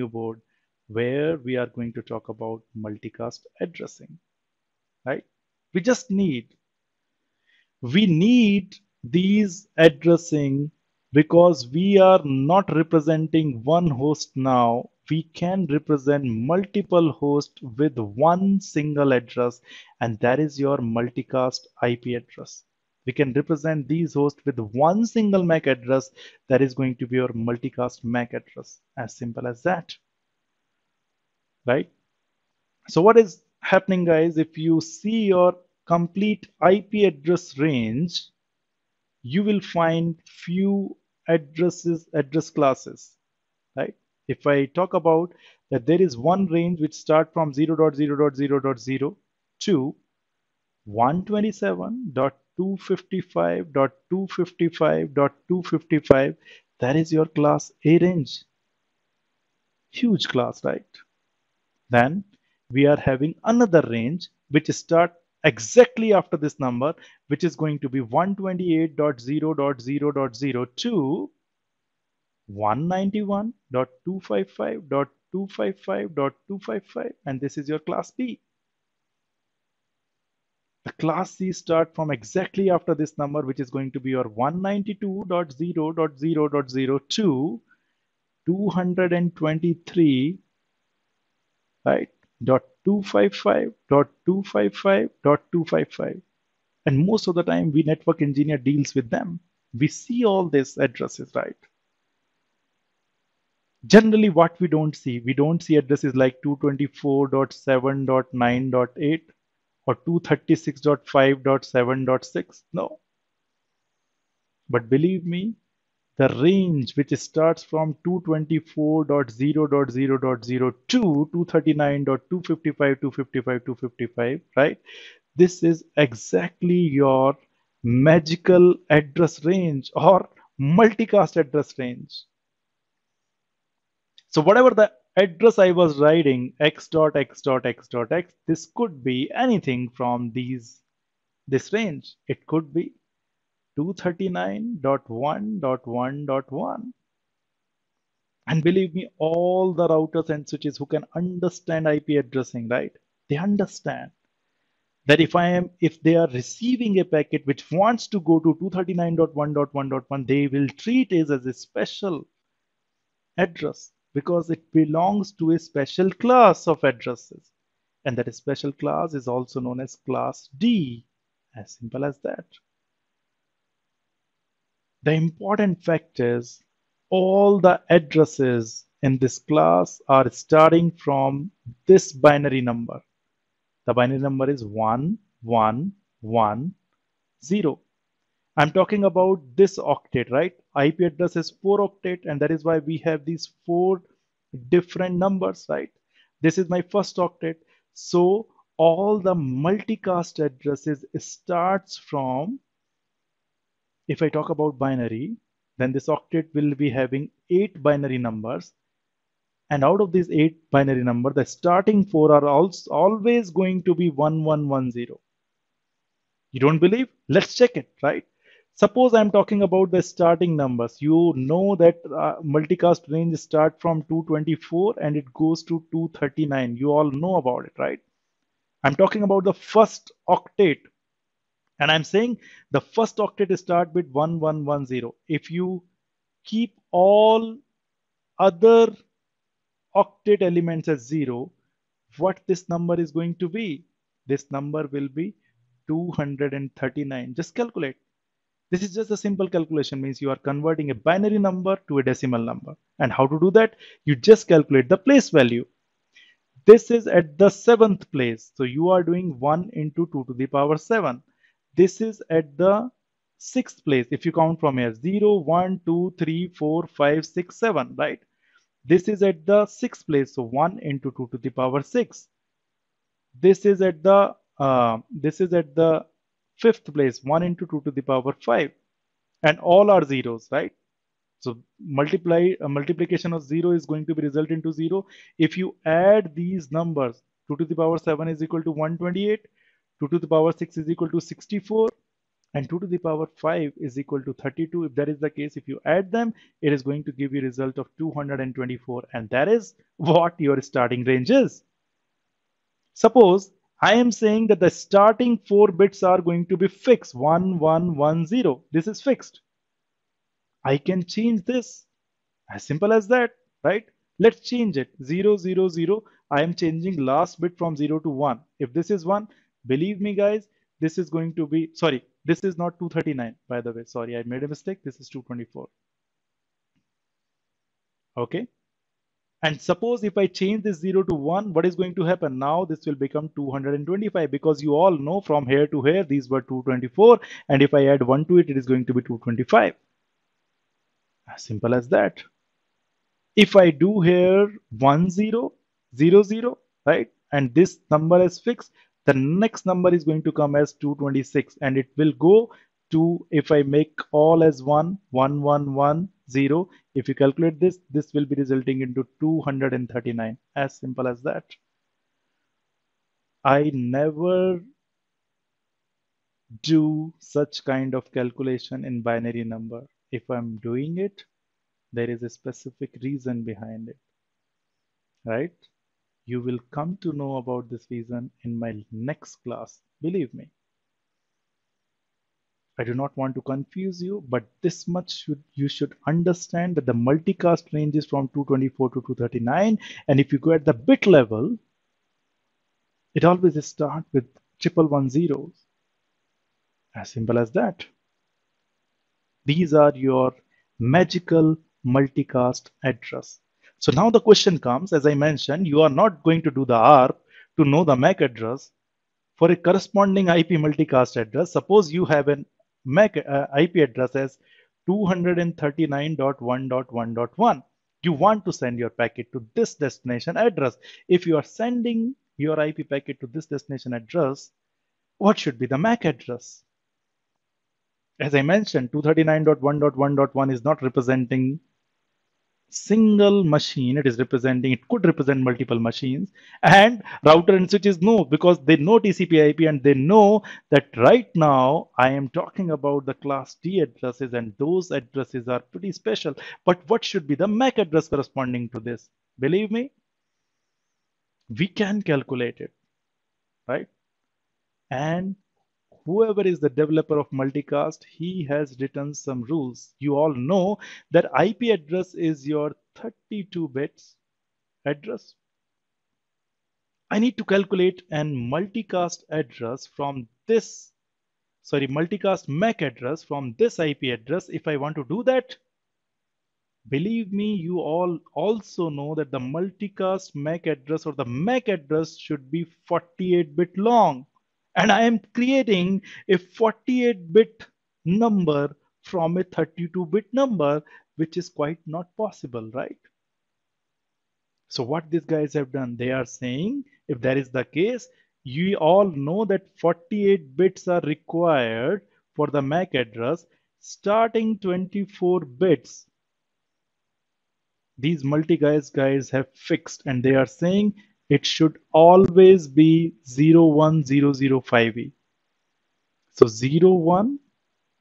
new board where we are going to talk about multicast addressing, right? We just need, we need these addressing because we are not representing one host now we can represent multiple hosts with one single address and that is your multicast IP address. We can represent these hosts with one single MAC address that is going to be your multicast MAC address. As simple as that. Right? So what is happening guys? If you see your complete IP address range you will find few addresses address classes. Right? If I talk about that there is one range which start from 0.0.0.0 to 127.255.255.255 that is your class A range huge class right then we are having another range which start exactly after this number which is going to be 128.0.0.0 191.255.255.255 and this is your class B. The class C start from exactly after this number which is going to be your 192.0.0.02 223 right? Dot 255 dot 255 dot 255 and most of the time we network engineer deals with them. We see all these addresses right? Generally what we don't see we don't see addresses like 224.7.9.8 or 236.5.7.6 no. But believe me the range which starts from 224.0.0.0 to 239.255.255.255 right? This is exactly your magical address range or multicast address range. So whatever the address I was writing x dot x dot x dot x, this could be anything from these this range. It could be 239.1.1.1. And believe me, all the routers and switches who can understand IP addressing, right? They understand that if I am, if they are receiving a packet which wants to go to 239.1.1.1, they will treat it as a special address because it belongs to a special class of addresses. And that special class is also known as class D. As simple as that. The important fact is all the addresses in this class are starting from this binary number. The binary number is 1, 1, 1, 0. I'm talking about this octet, right? IP address is 4 octet and that is why we have these four different numbers, right? This is my first octet. So all the multicast addresses starts from, if I talk about binary, then this octet will be having eight binary numbers. And out of these eight binary number, the starting four are also always going to be 1110. You don't believe? Let's check it, right? Suppose I'm talking about the starting numbers. You know that uh, multicast range start from 224 and it goes to 239. You all know about it, right? I'm talking about the first octet. And I'm saying the first octet start with 1110. If you keep all other octet elements as zero, what this number is going to be? This number will be 239. Just calculate. This is just a simple calculation means you are converting a binary number to a decimal number. And how to do that? You just calculate the place value. This is at the seventh place. So you are doing 1 into 2 to the power 7. This is at the sixth place. If you count from here 0, 1, 2, 3, 4, 5, 6, 7, right? This is at the sixth place. So 1 into 2 to the power 6. This is at the uh, this is at the fifth place 1 into 2 to the power 5 and all are zeros right? So multiply a multiplication of 0 is going to be result into 0 if you add these numbers 2 to the power 7 is equal to 128 2 to the power 6 is equal to 64 and 2 to the power 5 is equal to 32 if that is the case if you add them it is going to give you result of 224 and that is what your starting range is. Suppose I am saying that the starting four bits are going to be fixed. 1110 this is fixed. I can change this. As simple as that right? Let's change it. 0 0 0 I am changing last bit from 0 to 1 if this is 1 believe me guys this is going to be sorry this is not 239 by the way. Sorry I made a mistake. This is 224 okay and suppose if I change this 0 to 1 what is going to happen? Now this will become 225 because you all know from here to here these were 224 and if I add 1 to it it is going to be 225 as simple as that. If I do here 1 0 0 0 right? And this number is fixed the next number is going to come as 226 and it will go to if I make all as 1 1 1 1 0 if you calculate this this will be resulting into 239 as simple as that. I never do such kind of calculation in binary number. If I'm doing it there is a specific reason behind it. Right? You will come to know about this reason in my next class, believe me. I do not want to confuse you, but this much should you should understand that the multicast range is from 224 to 239. And if you go at the bit level, it always starts with triple one zeros. As simple as that. These are your magical multicast address. So now the question comes, as I mentioned, you are not going to do the ARP to know the MAC address for a corresponding IP multicast address. Suppose you have an MAC uh, IP address as 239.1.1.1. You want to send your packet to this destination address. If you are sending your IP packet to this destination address, what should be the MAC address? As I mentioned, 239.1.1.1 is not representing single machine it is representing it could represent multiple machines and router and switches know because they know TCP IP and they know that right now I am talking about the class D addresses and those addresses are pretty special. But what should be the MAC address corresponding to this? Believe me we can calculate it right? And whoever is the developer of multicast, he has written some rules. You all know that IP address is your 32 bits address. I need to calculate an multicast address from this, sorry, multicast MAC address from this IP address. If I want to do that, believe me, you all also know that the multicast MAC address or the MAC address should be 48 bit long and I am creating a 48 bit number from a 32 bit number which is quite not possible right? So what these guys have done they are saying if that is the case you all know that 48 bits are required for the MAC address starting 24 bits. These multi guys guys have fixed and they are saying it should always be 01005E. So 01,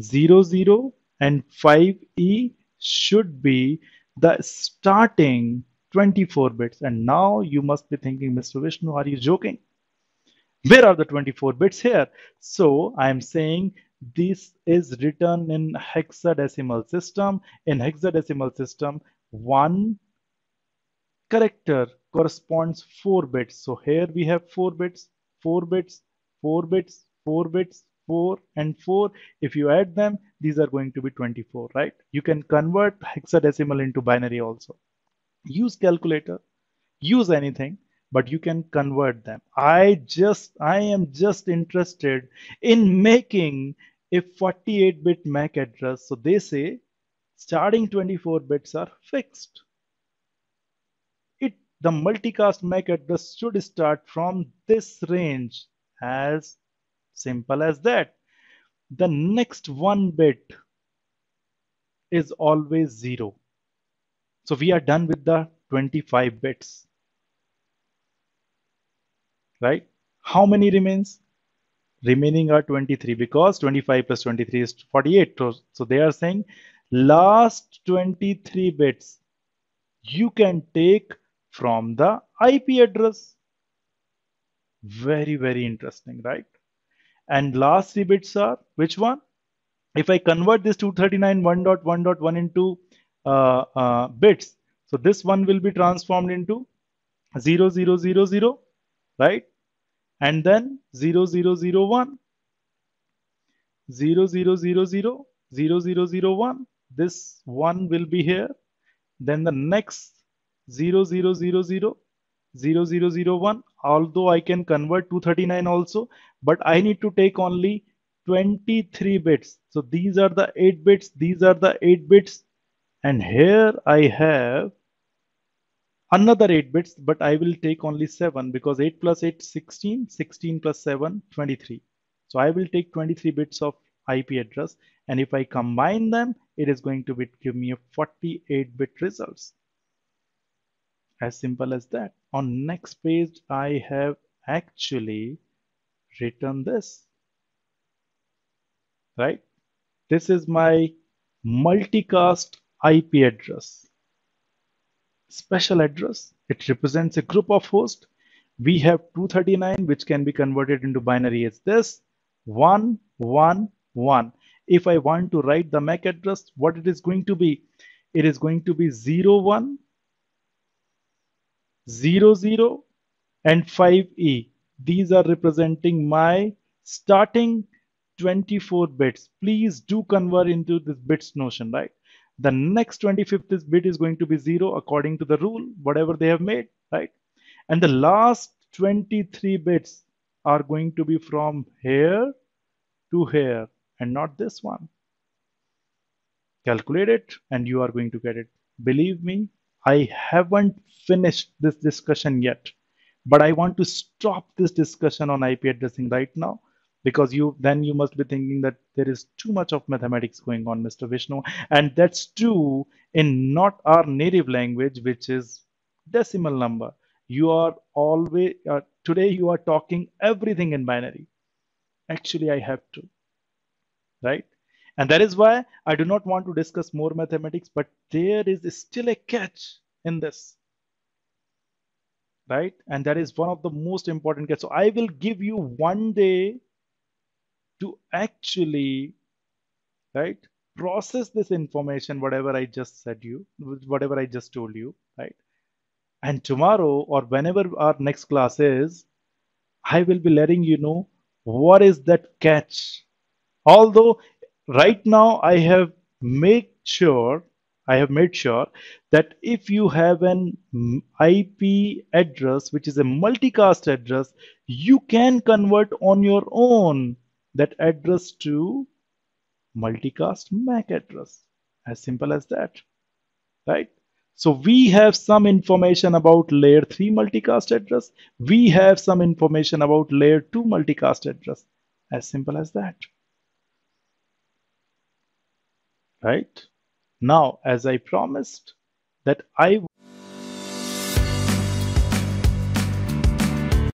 00 and 5E should be the starting 24 bits. And now you must be thinking, Mr. Vishnu, are you joking? Where are the 24 bits here? So I am saying this is written in hexadecimal system. In hexadecimal system, one character corresponds 4 bits. So here we have 4 bits, 4 bits, 4 bits, 4 bits, 4 and 4. If you add them, these are going to be 24, right? You can convert hexadecimal into binary also. Use calculator, use anything, but you can convert them. I just, I am just interested in making a 48 bit MAC address. So they say starting 24 bits are fixed the multicast MAC address should start from this range as simple as that. The next one bit is always zero. So we are done with the 25 bits. Right? How many remains? remaining are 23 because 25 plus 23 is 48 so they are saying last 23 bits you can take from the IP address very very interesting right and last three bits are which one if I convert this 239 1.1.1 into uh, uh, bits so this one will be transformed into 0 0 0 0 right and then 0 0 0 1 0 0 0 0 0 0 0 1 this one will be here then the next 0 0 0 0 0 0 0 1 although I can convert 239 also but I need to take only 23 bits. So these are the 8 bits these are the 8 bits and here I have another 8 bits but I will take only 7 because 8 plus 8 16 16 plus 7 23 so I will take 23 bits of IP address and if I combine them it is going to be, give me a 48 bit results as simple as that. On next page I have actually written this right? This is my multicast IP address. Special address. It represents a group of hosts. We have 239 which can be converted into binary. As this 1 1 1 if I want to write the MAC address what it is going to be? It is going to be 0 1 0 0 and 5e these are representing my starting 24 bits. Please do convert into this bits notion right? The next 25th bit is going to be 0 according to the rule whatever they have made right? And the last 23 bits are going to be from here to here and not this one. Calculate it and you are going to get it. Believe me I haven't finished this discussion yet, but I want to stop this discussion on IP addressing right now because you then you must be thinking that there is too much of mathematics going on, Mr. Vishnu, and that's true in not our native language, which is decimal number. You are always uh, today you are talking everything in binary. Actually, I have to, right? And that is why I do not want to discuss more mathematics, but there is still a catch in this. Right? And that is one of the most important catch. So I will give you one day to actually, right, process this information, whatever I just said you, whatever I just told you, right? And tomorrow or whenever our next class is, I will be letting you know what is that catch. Although right now I have made sure I have made sure that if you have an IP address which is a multicast address you can convert on your own that address to multicast MAC address. As simple as that right? So we have some information about layer 3 multicast address. We have some information about layer 2 multicast address. As simple as that right? Now, as I promised that I